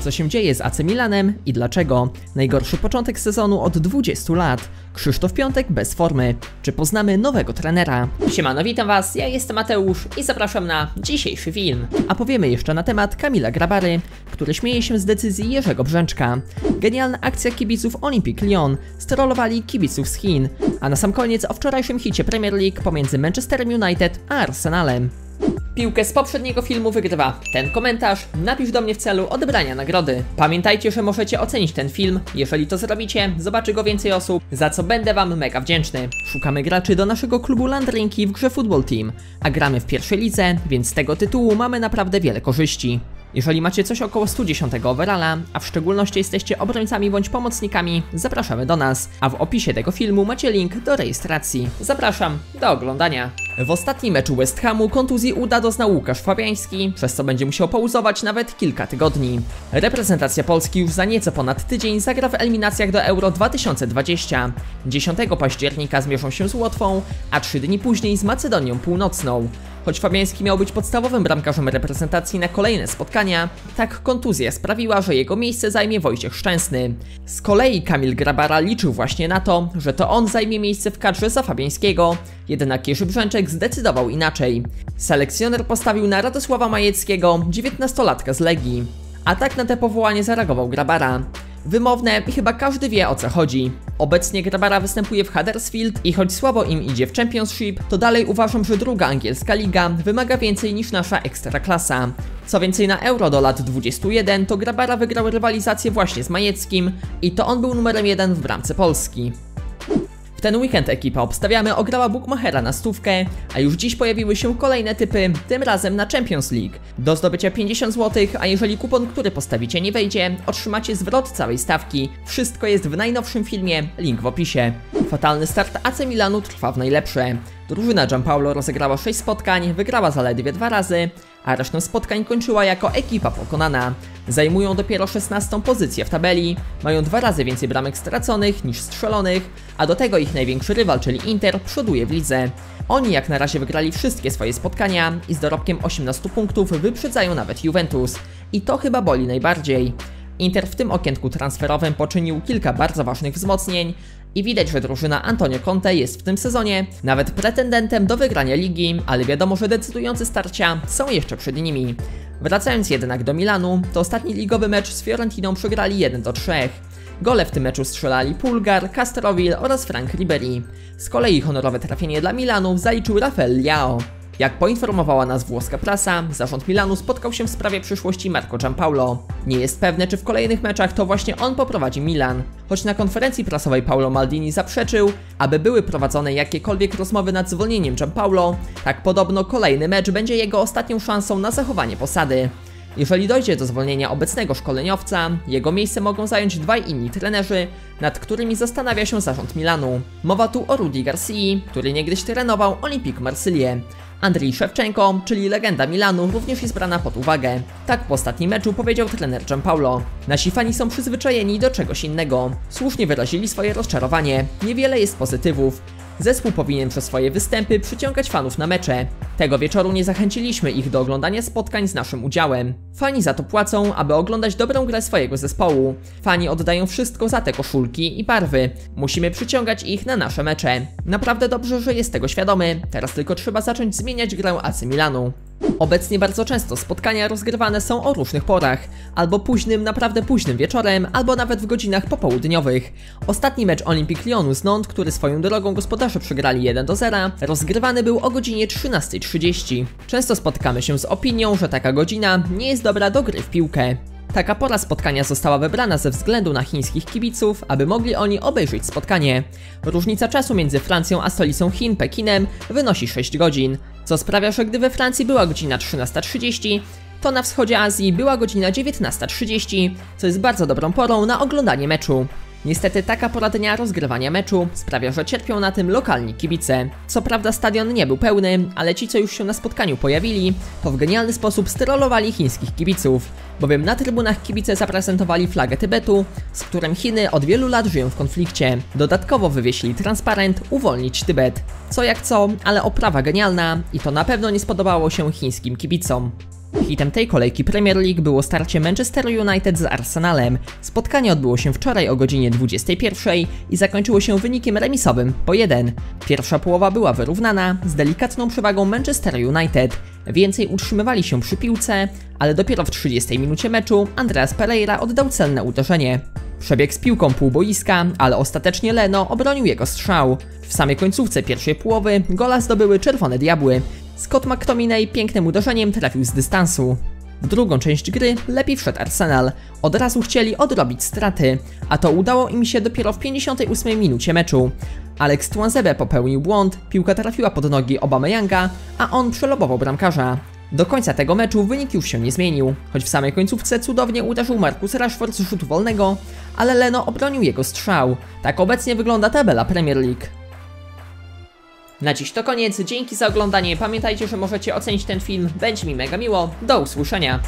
Co się dzieje z AC Milanem i dlaczego? Najgorszy początek sezonu od 20 lat. Krzysztof Piątek bez formy. Czy poznamy nowego trenera? Siemano, witam was, ja jestem Mateusz i zapraszam na dzisiejszy film. A powiemy jeszcze na temat Kamila Grabary, który śmieje się z decyzji Jerzego Brzęczka. Genialna akcja kibiców Olympic Lyon, sterolowali kibiców z Chin. A na sam koniec o wczorajszym hicie Premier League pomiędzy Manchesterem United a Arsenalem. Piłkę z poprzedniego filmu wygrywa ten komentarz. Napisz do mnie w celu odebrania nagrody. Pamiętajcie, że możecie ocenić ten film. Jeżeli to zrobicie, zobaczy go więcej osób, za co będę Wam mega wdzięczny. Szukamy graczy do naszego klubu Landrynki w grze Football Team, a gramy w pierwszej lidze, więc z tego tytułu mamy naprawdę wiele korzyści. Jeżeli macie coś około 110 overalla, a w szczególności jesteście obrońcami bądź pomocnikami, zapraszamy do nas, a w opisie tego filmu macie link do rejestracji. Zapraszam do oglądania. W ostatnim meczu West Hamu kontuzji uda doznał Łukasz Fabiański, przez co będzie musiał pauzować nawet kilka tygodni. Reprezentacja Polski już za nieco ponad tydzień zagra w eliminacjach do Euro 2020. 10 października zmierzą się z Łotwą, a 3 dni później z Macedonią Północną. Choć Fabiański miał być podstawowym bramkarzem reprezentacji na kolejne spotkania, tak kontuzja sprawiła, że jego miejsce zajmie Wojciech Szczęsny. Z kolei Kamil Grabara liczył właśnie na to, że to on zajmie miejsce w kadrze za Fabiańskiego, jednak Jerzy Brzęczek zdecydował inaczej. Selekcjoner postawił na Radosława Majeckiego, 19-latka z Legii. A tak na te powołanie zareagował Grabara. Wymowne i chyba każdy wie o co chodzi. Obecnie Grabara występuje w Huddersfield i choć słabo im idzie w Championship, to dalej uważam, że druga angielska liga wymaga więcej niż nasza ekstraklasa. Co więcej na Euro do lat 21 to Grabara wygrał rywalizację właśnie z Majeckim i to on był numerem 1 w bramce Polski. W ten weekend ekipa obstawiamy ograła Bookmachera na stówkę, a już dziś pojawiły się kolejne typy, tym razem na Champions League. Do zdobycia 50 zł, a jeżeli kupon, który postawicie nie wejdzie, otrzymacie zwrot całej stawki. Wszystko jest w najnowszym filmie, link w opisie. Fatalny start AC Milanu trwa w najlepsze. Drużyna Gianpaolo rozegrała 6 spotkań, wygrała zaledwie dwa razy, a resztę spotkań kończyła jako ekipa pokonana. Zajmują dopiero 16 pozycję w tabeli, mają dwa razy więcej bramek straconych niż strzelonych, a do tego ich największy rywal, czyli Inter, przoduje w lidze. Oni jak na razie wygrali wszystkie swoje spotkania i z dorobkiem 18 punktów wyprzedzają nawet Juventus. I to chyba boli najbardziej. Inter w tym okienku transferowym poczynił kilka bardzo ważnych wzmocnień i widać, że drużyna Antonio Conte jest w tym sezonie nawet pretendentem do wygrania ligi, ale wiadomo, że decydujące starcia są jeszcze przed nimi. Wracając jednak do Milanu, to ostatni ligowy mecz z Fiorentiną przegrali 1 do 3. Gole w tym meczu strzelali Pulgar, Castroville oraz Frank Ribery. Z kolei honorowe trafienie dla Milanu zaliczył Rafael Liao. Jak poinformowała nas włoska prasa, zarząd Milanu spotkał się w sprawie przyszłości Marco Giampaolo. Nie jest pewne, czy w kolejnych meczach to właśnie on poprowadzi Milan. Choć na konferencji prasowej Paulo Maldini zaprzeczył, aby były prowadzone jakiekolwiek rozmowy nad zwolnieniem Giampaolo, tak podobno kolejny mecz będzie jego ostatnią szansą na zachowanie posady. Jeżeli dojdzie do zwolnienia obecnego szkoleniowca, jego miejsce mogą zająć dwaj inni trenerzy, nad którymi zastanawia się zarząd Milanu. Mowa tu o Rudi Garcii, który niegdyś trenował Olympique Marsylię. Andrii Szewczenko, czyli legenda Milanu, również jest brana pod uwagę. Tak po ostatnim meczu powiedział trener Gianpaolo. Nasi fani są przyzwyczajeni do czegoś innego. Słusznie wyrazili swoje rozczarowanie. Niewiele jest pozytywów. Zespół powinien przez swoje występy przyciągać fanów na mecze. Tego wieczoru nie zachęciliśmy ich do oglądania spotkań z naszym udziałem. Fani za to płacą, aby oglądać dobrą grę swojego zespołu. Fani oddają wszystko za te koszulki i barwy. Musimy przyciągać ich na nasze mecze. Naprawdę dobrze, że jest tego świadomy. Teraz tylko trzeba zacząć zmieniać grę AC Milanu. Obecnie bardzo często spotkania rozgrywane są o różnych porach, albo późnym, naprawdę późnym wieczorem, albo nawet w godzinach popołudniowych. Ostatni mecz Olympic Lyonu z Nantes, który swoją drogą gospodarze przegrali 1 do 0, rozgrywany był o godzinie 13.30. Często spotykamy się z opinią, że taka godzina nie jest dobra do gry w piłkę. Taka pora spotkania została wybrana ze względu na chińskich kibiców, aby mogli oni obejrzeć spotkanie. Różnica czasu między Francją a stolicą Chin, Pekinem, wynosi 6 godzin, co sprawia, że gdy we Francji była godzina 13.30, to na wschodzie Azji była godzina 19.30, co jest bardzo dobrą porą na oglądanie meczu. Niestety taka pora dnia rozgrywania meczu sprawia, że cierpią na tym lokalni kibice. Co prawda stadion nie był pełny, ale ci co już się na spotkaniu pojawili, to w genialny sposób sterolowali chińskich kibiców, bowiem na trybunach kibice zaprezentowali flagę Tybetu, z którym Chiny od wielu lat żyją w konflikcie. Dodatkowo wywiesili transparent Uwolnić Tybet. Co jak co, ale oprawa genialna i to na pewno nie spodobało się chińskim kibicom. Hitem tej kolejki Premier League było starcie Manchester United z Arsenalem. Spotkanie odbyło się wczoraj o godzinie 21 i zakończyło się wynikiem remisowym po 1. Pierwsza połowa była wyrównana, z delikatną przewagą Manchester United. Więcej utrzymywali się przy piłce, ale dopiero w 30 minucie meczu Andreas Pereira oddał celne uderzenie. Przebiegł z piłką pół boiska, ale ostatecznie Leno obronił jego strzał. W samej końcówce pierwszej połowy gola zdobyły Czerwone Diabły. Scott McTominay pięknym uderzeniem trafił z dystansu. W drugą część gry lepiej wszedł Arsenal. Od razu chcieli odrobić straty, a to udało im się dopiero w 58 minucie meczu. Alex Twanzebe popełnił błąd, piłka trafiła pod nogi Yanga, a on przelobował bramkarza. Do końca tego meczu wynik już się nie zmienił, choć w samej końcówce cudownie uderzył Marcus Rashford z rzutu wolnego, ale Leno obronił jego strzał. Tak obecnie wygląda tabela Premier League. Na dziś to koniec, dzięki za oglądanie, pamiętajcie, że możecie ocenić ten film, będzie mi mega miło, do usłyszenia.